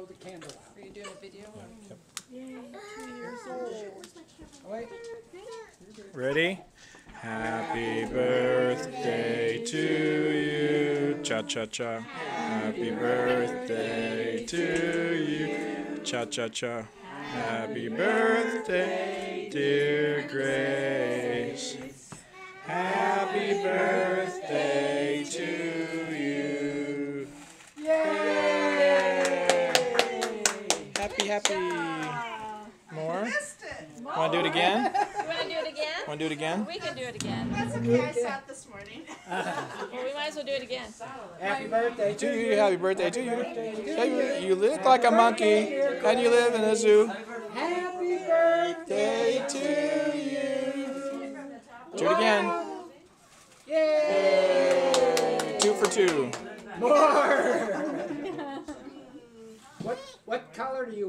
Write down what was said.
blow the candle out. Are you doing a video? or- Oh, wait. Ready? Happy birthday to you. Cha cha cha. Happy birthday to you. Cha cha cha. Happy birthday, dear Grace. Happy Happy, happy. More? Want to do it again? You want to do it again? Want to do it again? We can do it again. That's okay, I saw it this morning. Well, we might as well do it again. Happy birthday To you, happy birthday to you. Yeah, you, you look like a monkey, and you live in a zoo. Happy birthday to you. Do it again. Yay! Two for two. More! what, what color do you